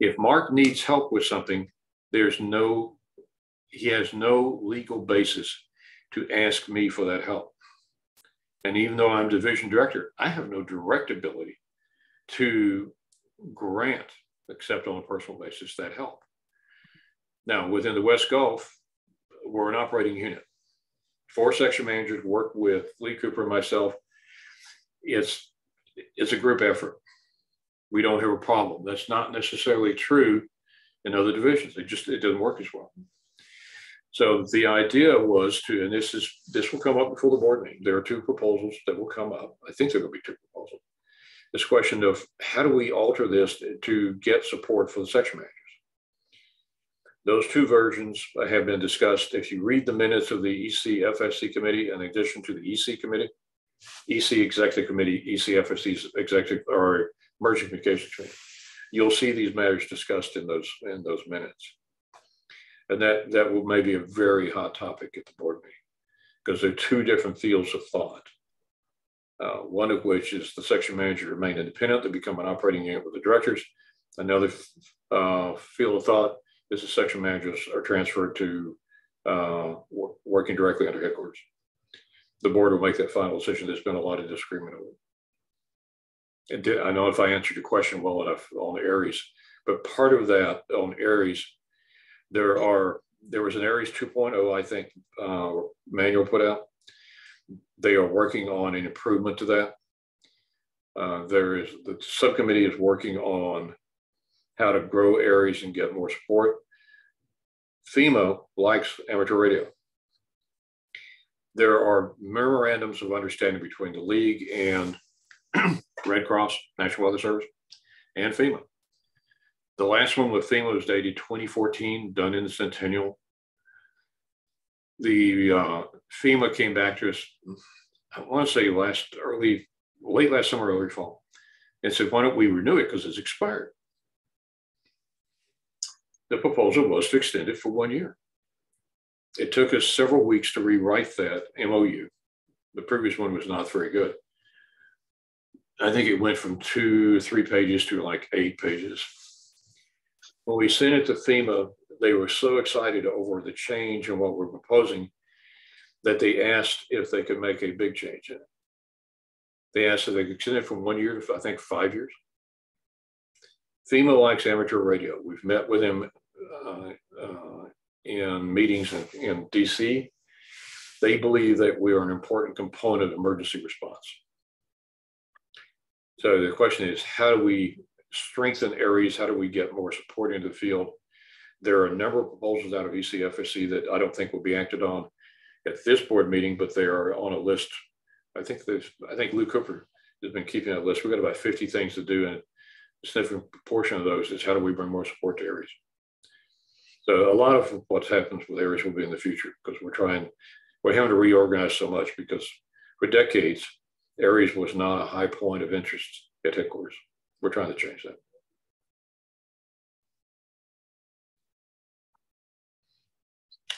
If Mark needs help with something, there's no he has no legal basis to ask me for that help. And even though I'm division director, I have no direct ability to grant, except on a personal basis, that help. Now, within the West Gulf, we're an operating unit. Four section managers work with Lee Cooper and myself. It's it's a group effort. We don't have a problem. That's not necessarily true in other divisions. It just it doesn't work as well. So the idea was to, and this is this will come up before the board meeting. There are two proposals that will come up. I think there will be two proposals. This question of how do we alter this to get support for the section managers? Those two versions have been discussed. If you read the minutes of the EC FSC committee, in addition to the EC committee, EC executive committee, EC FSC's executive or emerging communications committee, you'll see these matters discussed in those in those minutes. And that, that will maybe a very hot topic at the board meeting because they're two different fields of thought. Uh, one of which is the section manager remain independent to become an operating unit with the directors. Another uh, field of thought is the section managers are transferred to uh, working directly under headquarters. The board will make that final decision. There's been a lot of disagreement over it. Did, I know if I answered your question well enough on ARES, but part of that on ARES there are there was an ARES 2.0, I think, uh, manual put out. They are working on an improvement to that. Uh, there is the subcommittee is working on how to grow ARES and get more support. FEMA likes amateur radio. There are memorandums of understanding between the league and Red Cross, National Weather Service, and FEMA The last one with FEMA was dated 2014, done in the Centennial. The uh, FEMA came back to us, I want to say last early, late last summer, early fall, and said, why don't we renew it because it's expired? The proposal was to extend it for one year. It took us several weeks to rewrite that MOU. The previous one was not very good. I think it went from two, three pages to like eight pages. When we sent it to FEMA, they were so excited over the change and what we're proposing that they asked if they could make a big change in it. They asked if they could extend it from one year to, I think, five years. FEMA likes amateur radio. We've met with them uh, uh, in meetings in, in DC. They believe that we are an important component of emergency response. So the question is, how do we strengthen ARES? How do we get more support into the field? There are a number of proposals out of ECFSC that I don't think will be acted on at this board meeting, but they are on a list. I think there's, I think Lou Cooper has been keeping that list. We've got about 50 things to do, and significant portion of those is how do we bring more support to ARES. So a lot of what happens with ARES will be in the future because we're trying, we're having to reorganize so much because for decades, ARES was not a high point of interest at headquarters. We're trying to change that.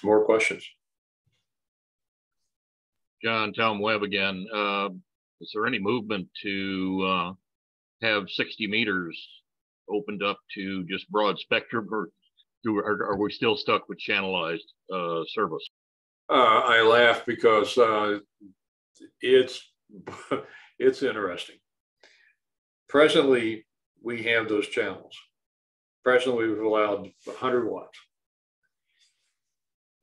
More questions? John, Tom Webb again. Uh, is there any movement to uh, have 60 meters opened up to just broad spectrum or do, are, are we still stuck with channelized uh, service? Uh, I laugh because uh, it's it's interesting. Presently, we have those channels. Presently, we've allowed 100 watts.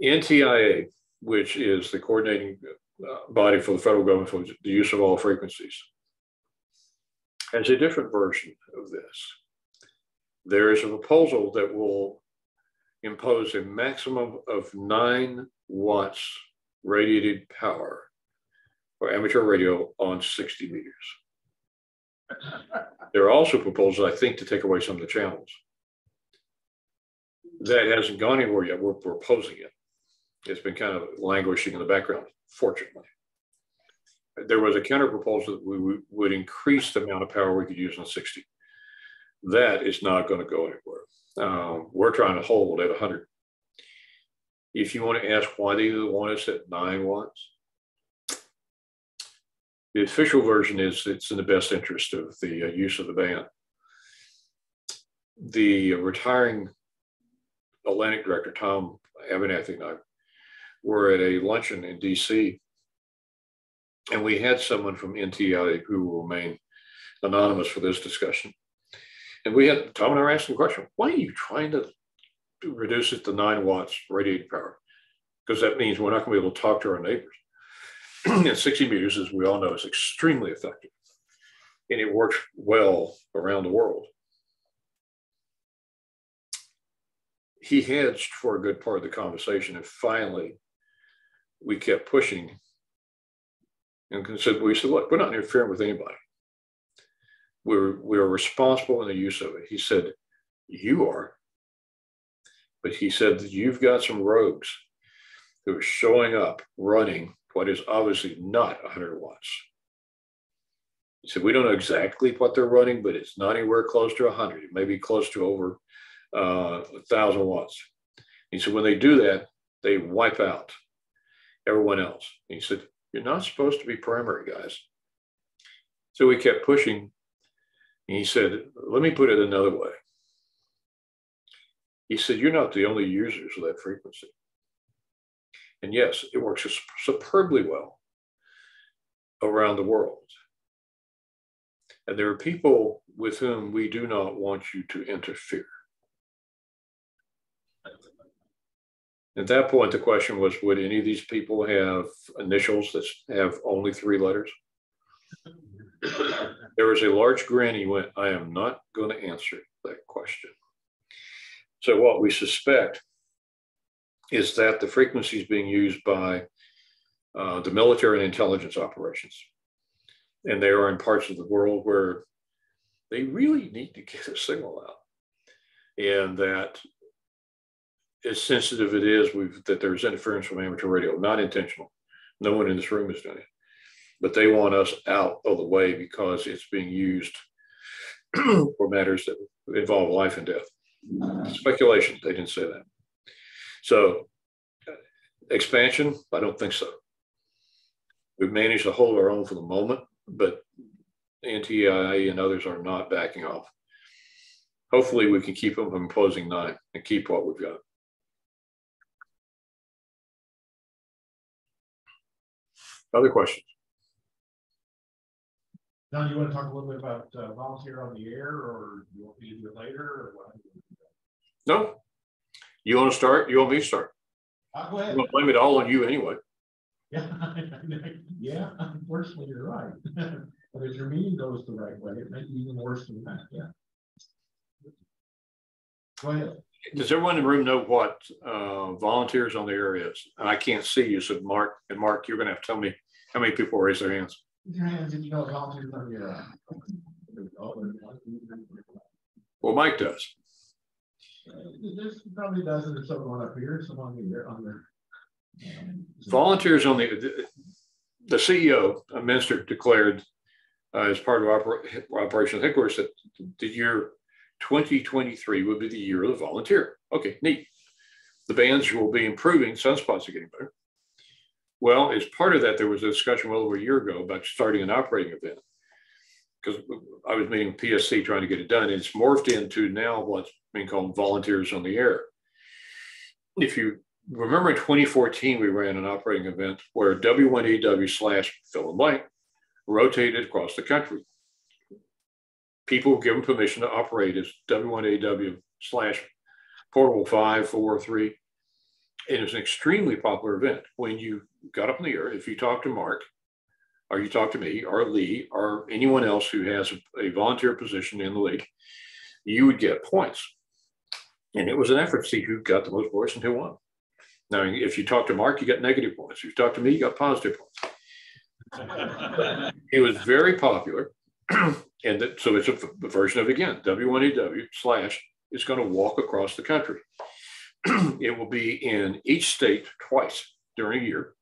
NTIA, which is the coordinating uh, body for the federal government for the use of all frequencies, has a different version of this. There is a proposal that will impose a maximum of nine watts radiated power for amateur radio on 60 meters. There are also proposals, I think, to take away some of the channels. That hasn't gone anywhere yet. We're proposing it. It's been kind of languishing in the background, fortunately. There was a counter proposal that we would increase the amount of power we could use on 60. That is not going to go anywhere. Um, we're trying to hold at 100. If you want to ask why they want us at nine watts, the official version is it's in the best interest of the uh, use of the band. The retiring Atlantic director, Tom Abernethy, and I were at a luncheon in DC, and we had someone from NTI who will remain anonymous for this discussion. And we had Tom and I were asking the question, why are you trying to reduce it to nine watts radiating power? Because that means we're not going to be able to talk to our neighbors. and 60 meters, as we all know, is extremely effective. And it works well around the world. He hedged for a good part of the conversation. And finally, we kept pushing and said, we said, look, we're not interfering with anybody. We're, we're responsible in the use of it. He said, you are. But he said you've got some rogues who are showing up, running what is obviously not 100 watts. He said, we don't know exactly what they're running, but it's not anywhere close to 100. It may be close to over uh, 1,000 watts. He said, when they do that, they wipe out everyone else. He said, you're not supposed to be primary, guys. So we kept pushing. And he said, let me put it another way. He said, you're not the only users of that frequency. And yes, it works superbly well around the world. And there are people with whom we do not want you to interfere. At that point, the question was would any of these people have initials that have only three letters? There was a large grin. He went, I am not going to answer that question. So, what we suspect is that the frequency is being used by uh, the military and intelligence operations. And they are in parts of the world where they really need to get a signal out. and that as sensitive it is, we've, that there's interference from amateur radio, not intentional. No one in this room is doing it, but they want us out of the way because it's being used for matters that involve life and death. Speculation, they didn't say that. So expansion, I don't think so. We've managed to hold our own for the moment, but NTIA and others are not backing off. Hopefully we can keep them from closing nine and keep what we've got. Other questions? John, you want to talk a little bit about uh, volunteer on the air or you want me to do it later or what? No? You want to start? You want me to start? Uh, go ahead. I'm gonna blame it all on you anyway. Yeah, yeah, unfortunately, you're right. But if your meeting goes the right way, it might be even worse than that, yeah. Go ahead. Does everyone in the room know what uh, volunteers on the area is? And I can't see you, so Mark, and Mark, you're gonna have to tell me how many people raise their hands. Well, Mike does. There's probably a dozen or so going up here, someone on the, on their. um, Volunteers on the, the CEO, a Minster declared uh, as part of oper- operational headquarters that the year 2023 would be the year of the volunteer. Okay, neat. The bands will be improving, sunspots are getting better. Well, as part of that, there was a discussion well over a year ago about starting an operating event. Because I was meeting with PSC trying to get it done, and it's morphed into now what's being called volunteers on the air. If you remember in 2014, we ran an operating event where W1AW slash fill in blank rotated across the country. People were given permission to operate as W1AW slash portable five, four, three. And it was an extremely popular event. When you got up in the air, if you talk to Mark, or you talk to me, or Lee, or anyone else who has a, a volunteer position in the league, you would get points. And it was an effort to see who got the most points and who won. Now, if you talk to Mark, you got negative points. If you talk to me, you got positive points. it was very popular. and that, so it's a version of again, W1AW slash is going to walk across the country. it will be in each state twice during a year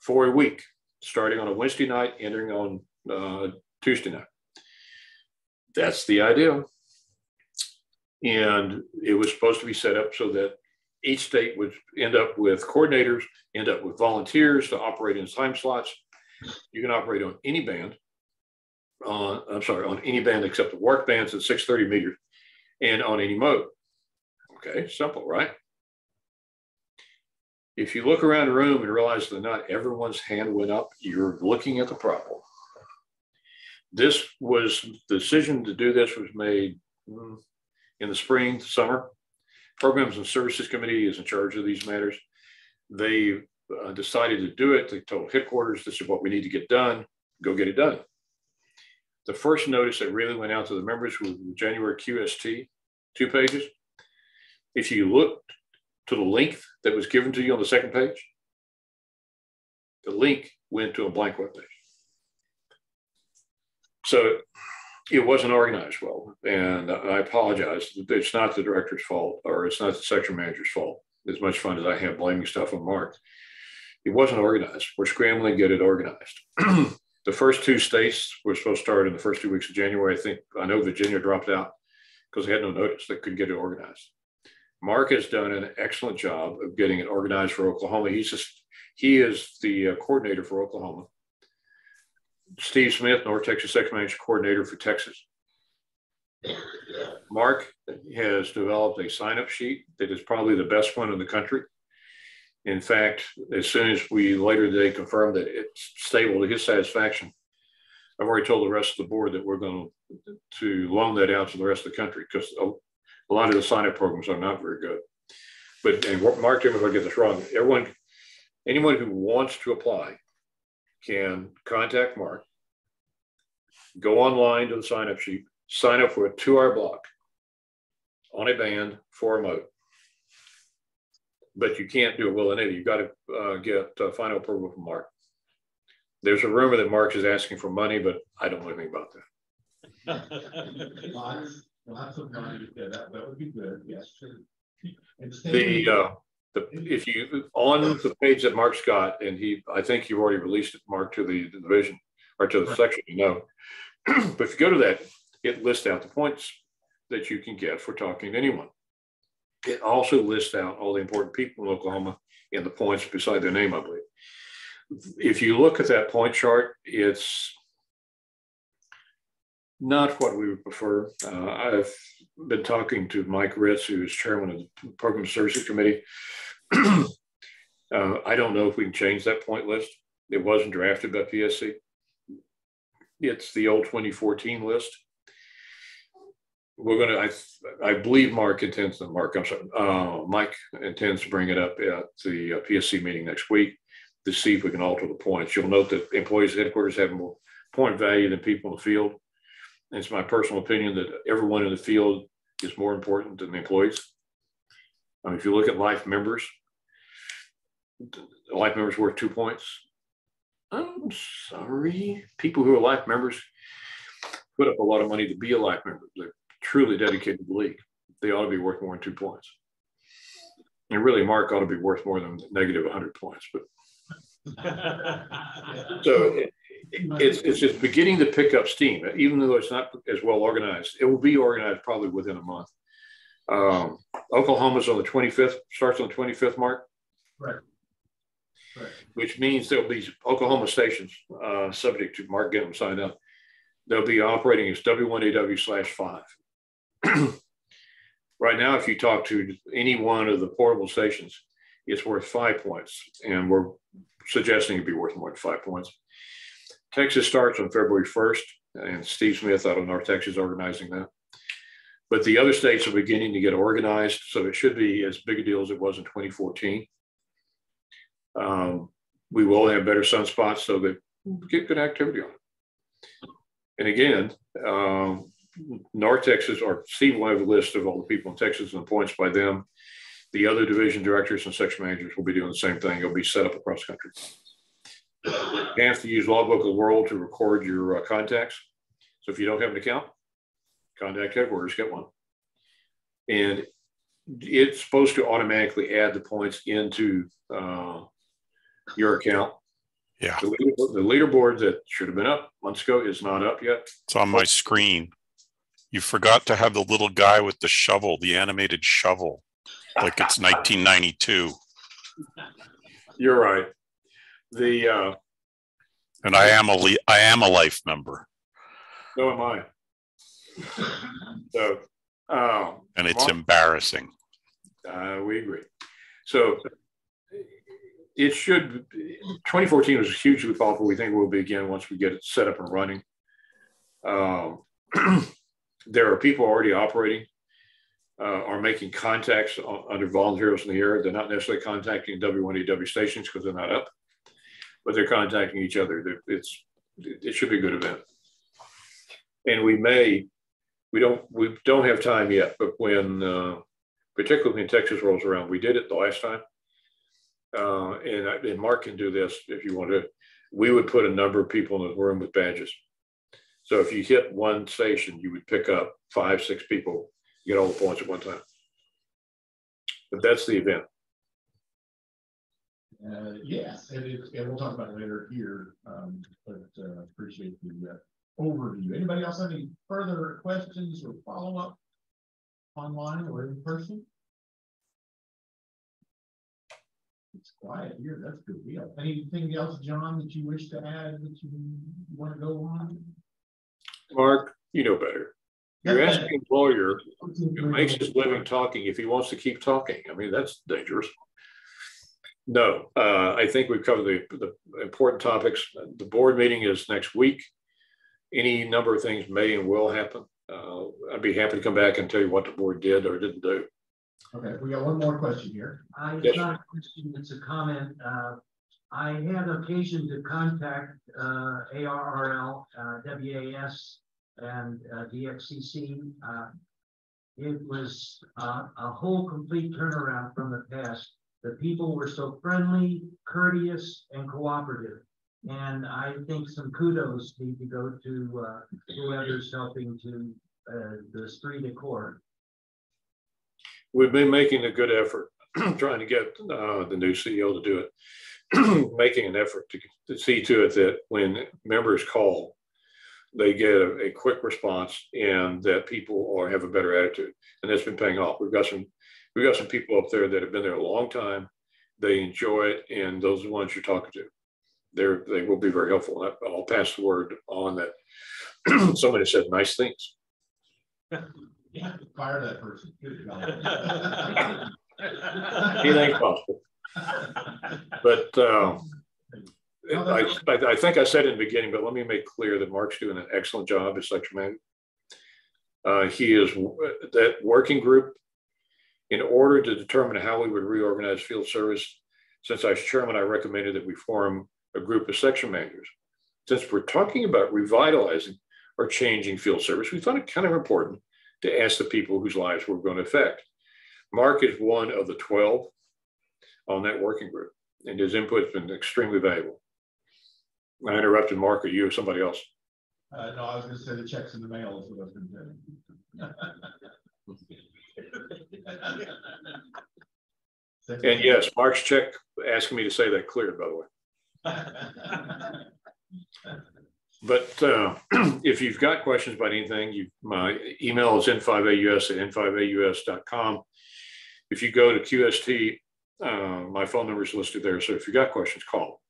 for a week, starting on a Wednesday night, ending on uh, Tuesday night. That's the idea. And it was supposed to be set up so that each state would end up with coordinators, end up with volunteers to operate in time slots. You can operate on any band. Uh, I'm sorry, on any band except the WARC bands at 630 meters and on any mode. Okay, simple, right? If you look around the room and realize that not everyone's hand went up, you're looking at the problem. This was the decision to do this was made mm, in the spring, summer. Programs and Services Committee is in charge of these matters. They uh, decided to do it. They told headquarters, this is what we need to get done. Go get it done. The first notice that really went out to the members was January QST, two pages. If you look to the link that was given to you on the second page, the link went to a blank web page. So it wasn't organized well. And I apologize. It's not the director's fault or it's not the section manager's fault. As much fun as I have blaming stuff on Mark, it wasn't organized. We're scrambling to get it organized. the first two states were supposed to start in the first two weeks of January. I think I know Virginia dropped out because they had no notice. They couldn't get it organized. Mark has done an excellent job of getting it organized for Oklahoma. He's just he is the uh, coordinator for Oklahoma. Steve Smith, North Texas Section Manager Coordinator for Texas. Mark has developed a sign-up sheet that is probably the best one in the country. In fact, as soon as we later today confirmed that it's stable to his satisfaction, I've already told the rest of the board that we're going to, loan that out to the rest of the country because a, a lot of the sign-up programs are not very good. But and Mark, if I get this wrong. Everyone, anyone who wants to apply can contact Mark, go online to the sign up sheet, sign up for a two hour block on a band for a mode. But you can't do it willy nilly. You've got to uh, get uh, final approval from Mark. There's a rumor that Mark is asking for money, but I don't know anything about that. We'll have some money, yeah, that, that would be good, yes, sure. The, uh, the, if you, on the page that Mark's got, and he, I think you've already released it, Mark, to the the division, or to the Right. section, you know. But if you go to that, it lists out the points that you can get for talking to anyone. It also lists out all the important people in Oklahoma and the points beside their name, I believe. If you look at that point chart, it's not what we would prefer. Uh, I've been talking to Mike Ritz, who is chairman of the Program Services Committee. uh, I don't know if we can change that point list. It wasn't drafted by PSC. It's the old 2014 list. We're gonna, I, I believe Mark intends, to Mark, I'm sorry, uh, Mike intends to bring it up at the uh, PSC meeting next week to see if we can alter the points. You'll note that employees at headquarters have more point value than people in the field. And It's my personal opinion that everyone in the field is more important than the employees. I mean, if you look at life members, life members worth two points. I'm sorry, people who are life members put up a lot of money to be a life member. They're truly dedicated to the league. They ought to be worth more than two points. And really, Mark ought to be worth more than negative 100 points. But so it, it's it's just beginning to pick up steam, even though it's not as well organized. It will be organized probably within a month. Um, Oklahoma's on the 25th, starts on the 25th mark. Right. Right. Which means there'll be Oklahoma stations uh, subject to Mark getting them signed up. They'll be operating as W1AW slash five. right now, if you talk to any one of the portable stations, it's worth five points, and we're suggesting it'd be worth more than five points. Texas starts on February 1st, and Steve Smith out of North Texas is organizing that. But the other states are beginning to get organized, so it should be as big a deal as it was in 2014. Um, we will have better sunspots so that get good activity on it. And again, um, North Texas, or Steve will have a list of all the people in Texas and the points by them. The other division directors and section managers will be doing the same thing. It'll be set up across the country. You have to use Logbook of the World to record your uh, contacts. So if you don't have an account, contact headquarters, get one. And it's supposed to automatically add the points into uh, your account. Yeah, The, leader, the leaderboard that should have been up months ago is not up yet. it's on my screen. You forgot to have the little guy with the shovel, the animated shovel, like it's 1992. You're right. The uh, And I am a li- I am a life member, so am I. So, um, and it's Mark? embarrassing. Uh, we agree. So it should, 2014 was hugely powerful. We think we'll be again once we get it set up and running. Um, there are people already operating, uh, are making contacts on, under volunteers in the air. They're not necessarily contacting W1AW stations because they're not up, but they're contacting each other. They're- It's, it should be a good event. And we may, we don't, we don't have time yet, but when, uh, particularly when Texas rolls around. We did it the last time. Uh, and, I- and Mark can do this if you want to. We would put a number of people in the room with badges. So if you hit one station, you would pick up five, six people, get all the points at one time. But that's the event. Uh, yes, and it, and we'll talk about it later here, um, but, uh, appreciate the, uh, overview. Anybody else have any further questions or follow-up? Online or in person? It's quiet here, that's good deal. Anything else, John, that you wish to add that you want to go on? Mark, you know better. You're asking an employer who makes his living talking if he wants to keep talking. I mean, that's dangerous. No, uh, I think we've covered the, the important topics. The board meeting is next week. Any number of things may and will happen. Uh, I'd be happy to come back and tell you what the board did or didn't do. Okay, we got one more question here. I, Yes. it's not a question, it's a comment. Uh, I had occasion to contact, uh, ARRL, uh, WAS and, uh, DXCC. Uh, It was, uh, a whole complete turnaround from the past. The people were so friendly, courteous and cooperative. And I think some kudos need to go to, uh, whoever's helping to uh, the street accord. We've been making a good effort, trying to get the new CEO to do it. making an effort to, to see to it that when members call, they get a, a quick response and that people are have a better attitude. And that's been paying off. We've got some we've got some people up there that have been there a long time. They enjoy it, and those are the ones you're talking to. They're they will be very helpful. I'll pass the word on that. Somebody said nice things. Yeah, fire that person. Good God. Possible. But uh, I, I, I think I said in the beginning, but let me make clear that Mark's doing an excellent job as section manager. Uh, he is that working group in order to determine how we would reorganize field service. Since I was chairman, I recommended that we form a group of section managers. Since we're talking about revitalizing or changing field service, we thought it kind of important to ask the people whose lives we're going to affect. Mark is one of the 12 on that working group, and his input has been extremely valuable. I interrupted Mark or you or somebody else. Uh, no, I was gonna say the checks in the mail is what I was gonna say. And yes, Mark's check asking me to say that clear, by the way. But uh, if you've got questions about anything, you, my email is n5aus at n5aus.com. If you go to QST, uh, my phone number is listed there. So if you got questions, call.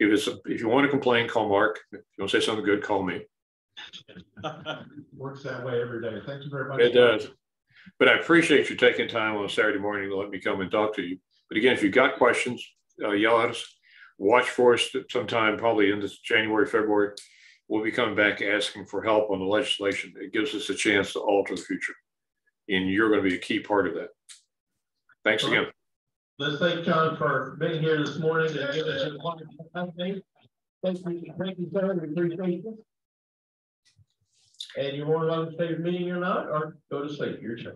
If it's if you want to complain, call Mark. If you want to say something good, call me. Works that way every day. Thank you very much. It does. But I appreciate you taking time on a Saturday morning to let me come and talk to you. But again, if you've got questions, uh, yell at us. Watch for us sometime, probably in this January, February. We'll be coming back asking for help on the legislation. It gives us a chance to alter the future. And you're going to be a key part of that. Thanks again. Let's thank John for being here this morning and giving us a update. Thank you, thank you, sir. We appreciate it. And you want to stay meeting or not, or go to sleep. Your choice.